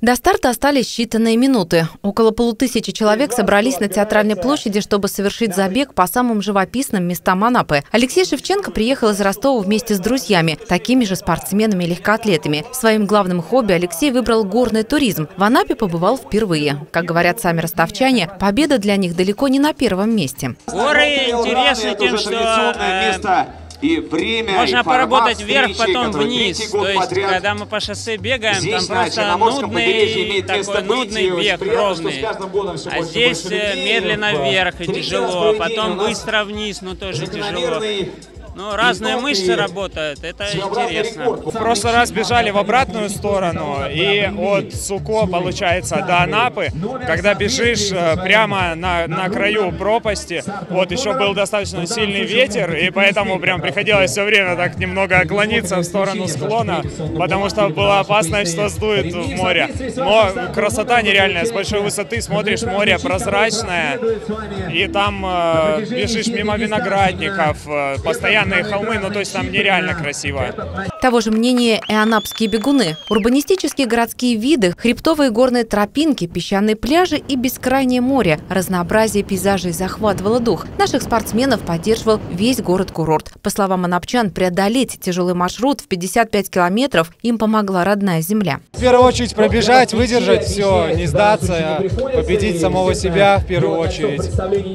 До старта остались считанные минуты. Около полутысячи человек собрались на театральной площади, чтобы совершить забег по самым живописным местам Анапы. Алексей Шевченко приехал из Ростова вместе с друзьями, такими же спортсменами и легкоатлетами. Своим главным хобби Алексей выбрал горный туризм. В Анапе побывал впервые. Как говорят сами ростовчане, победа для них далеко не на первом месте. Горы интересны тем, что э, и время, Можно поработать вверх, потом вниз. То есть, когда мы по шоссе бегаем, здесь, там просто нудный, такой нудный бег, ровный. А здесь э, медленно вверх и тяжело, потом быстро вниз, но тоже тяжело. Ну, разные мышцы работают, это интересно. В прошлый раз бежали в обратную сторону, и от Суко, получается, до Анапы, когда бежишь э, прямо на, на краю пропасти, вот еще был достаточно сильный ветер, и поэтому прям приходилось все время так немного отклониться в сторону склона, потому что была опасность, что сдует в море. Но красота нереальная, с большой высоты смотришь, море прозрачное, и там э, бежишь мимо виноградников, э, постоянно постоянные холмы, ну то есть там нереально красиво. Того же мнения и анапские бегуны. Урбанистические городские виды, хребтовые горные тропинки, песчаные пляжи и бескрайнее море. Разнообразие пейзажей захватывало дух. Наших спортсменов поддерживал весь город-курорт. По словам анапчан, преодолеть тяжелый маршрут в 55 километров им помогла родная земля. В первую очередь пробежать, выдержать все, не сдаться, победить самого себя в первую очередь.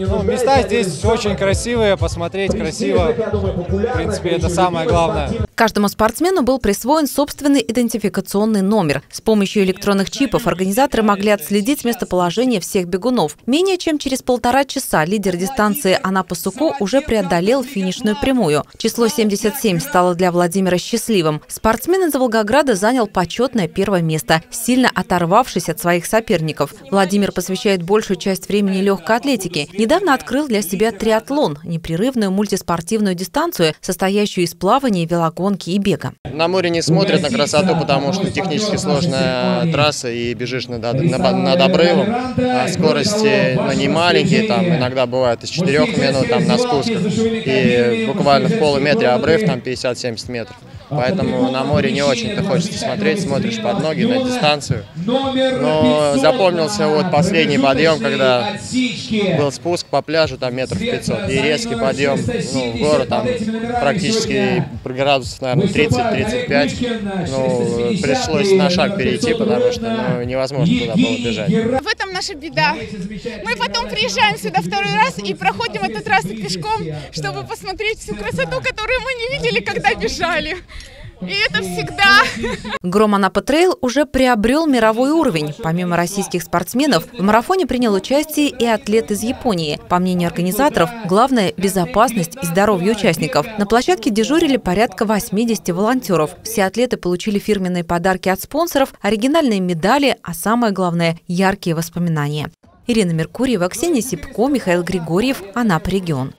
Ну, места здесь очень красивые, посмотреть красиво. В принципе, это самое главное. Каждому спортсмену был присвоен собственный идентификационный номер. С помощью электронных чипов организаторы могли отследить местоположение всех бегунов. Менее чем через полтора часа лидер дистанции Анапа-Суко уже преодолел финишную прямую. Число 77 стало для Владимира счастливым. Спортсмен из Волгограда занял почетное первое место, сильно оторвавшись от своих соперников. Владимир посвящает большую часть времени легкой атлетике. Недавно открыл для себя триатлон – непрерывную мультиспортивную дистанцию, состоящую из плавания, велогонки гонки и бега. На море не смотрят на красоту, потому что технически сложная трасса и бежишь над, над, обрывом. А скорости ну, не маленькие, там иногда бывает из 4 минут там, на спусках. И буквально в полуметре обрыв, там 50-70 метров. Поэтому на море не очень-то хочется смотреть, смотришь под ноги на дистанцию. Но запомнился вот последний подъем, когда был спуск по пляжу, там метров 500, и резкий подъем ну, в гору, там практически градусов, наверное, 30-35. Ну, пришлось на шаг перейти, потому что ну, невозможно туда было бежать. В этом наша беда. Мы потом приезжаем сюда второй раз и проходим эту трассу пешком, чтобы посмотреть всю красоту, которую мы не видели, когда бежали. И это всегда. Гром Анапа Трейл уже приобрел мировой уровень. Помимо российских спортсменов, в марафоне принял участие и атлет из Японии. По мнению организаторов, главное – безопасность и здоровье участников. На площадке дежурили порядка 80 волонтеров. Все атлеты получили фирменные подарки от спонсоров, оригинальные медали, а самое главное – яркие воспоминания. Ирина Меркурьева, Ксения Сипко, Михаил Григорьев, Анапа регион.